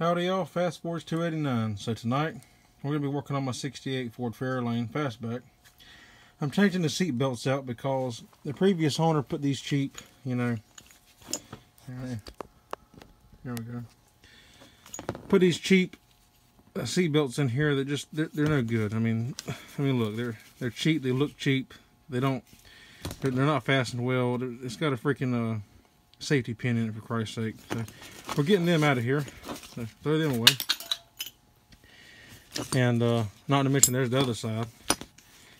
Howdy y'all, FastFords 289. So tonight, we're going to be working on my 68 Ford Fairlane Fastback. I'm changing the seat belts out because the previous owner put these cheap, you know. There we go. Put these cheap uh, seat belts in here that just, they're, they're no good. I mean, I mean look, they're they're cheap, they look cheap. They don't, they're, they're not fastened well. It's got a freaking uh, safety pin in it for Christ's sake. So we're getting them out of here. So throw them away. And uh, not to mention there's the other side.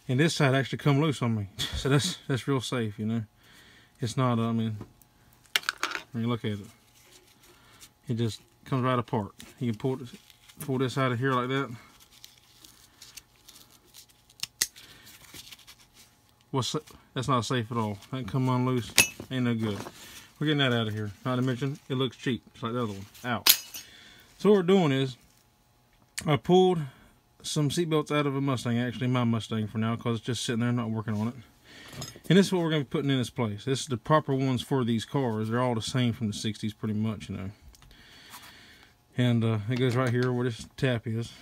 And this side actually come loose on me. So that's that's real safe, you know. It's not, I mean, when you look at it. It just comes right apart. You can pull, this, pull this out of here like that. What's that's not safe at all. That come on loose, ain't no good. We're getting that out of here. Not to mention, it looks cheap, just like the other one. Out. So what we're doing is, I pulled some seatbelts out of a Mustang, actually my Mustang for now, because it's just sitting there not working on it. And this is what we're going to be putting in its place. This is the proper ones for these cars. They're all the same from the 60s pretty much, you know. And uh, it goes right here where this tap is.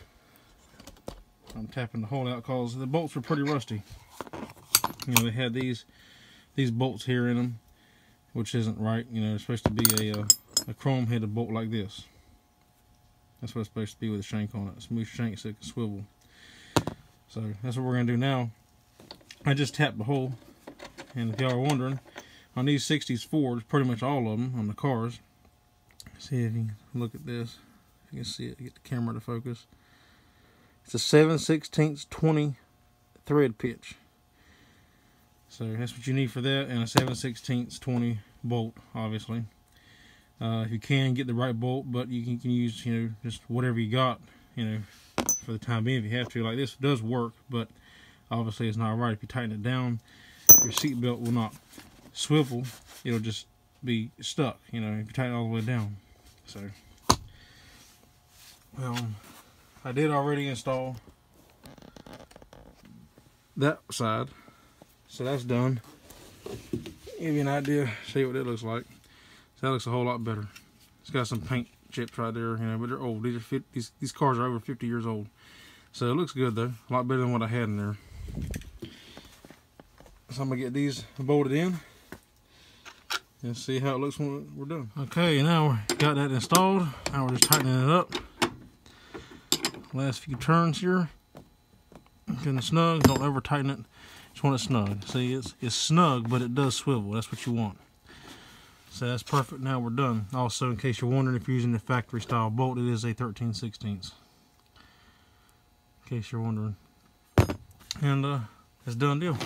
I'm tapping the hole out because the bolts were pretty rusty. You know, they had these these bolts here in them, which isn't right. You know, it's supposed to be a, uh, a chrome-headed bolt like this. That's what it's supposed to be with a shank on it. A smooth shank so it can swivel. So that's what we're going to do now. I just tapped the hole. And if y'all are wondering, on these 60s Fords, pretty much all of them on the cars. See if you can look at this. You can see it. Get the camera to focus. It's a 7 16 20 thread pitch. So that's what you need for that. And a 7 16 20 bolt, obviously. Uh, if you can get the right bolt, but you can, can, use, you know, just whatever you got, you know, for the time being if you have to. Like this does work, but obviously it's not right. If you tighten it down, your seat belt will not swivel. It'll just be stuck, you know, if you tighten it all the way down. So, um, I did already install that side. So that's done. Give you an idea, see what it looks like. So that looks a whole lot better. It's got some paint chips right there, you know, but they're old. These are 50, these these cars are over 50 years old. So it looks good though, a lot better than what I had in there. So I'm gonna get these bolted in and see how it looks when we're done. Okay, now we got that installed. Now we're just tightening it up. Last few turns here. Getting snug. Don't ever tighten it. Just want it snug. See, it's it's snug, but it does swivel. That's what you want. So that's perfect. Now we're done. Also, in case you're wondering if you're using the factory style bolt, it is a 13 16 In case you're wondering. And uh, it's done deal.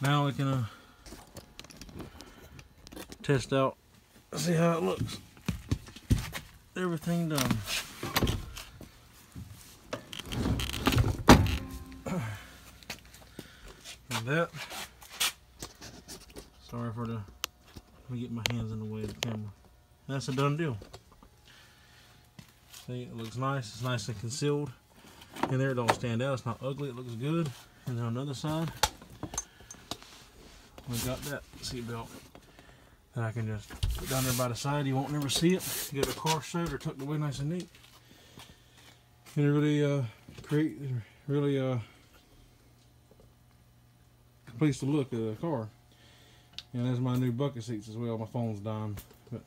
Now we can uh, test out, see how it looks. Everything done. That. Sorry for the let me get my hands in the way of the camera. That's a done deal. See, it looks nice. It's nice and concealed. And there it don't stand out. It's not ugly. It looks good. And then on the other side, we got that seat belt that I can just put down there by the side. You won't never see it. Get a car showed or tucked away nice and neat. And it really uh, create really uh, completes the look of the car. And there's my new bucket seats as well. My phone's dying. But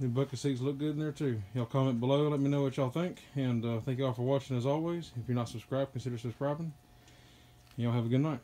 new bucket seats look good in there too. Y'all comment below. Let me know what y'all think. And uh, thank y'all for watching as always. If you're not subscribed, consider subscribing. Y'all have a good night.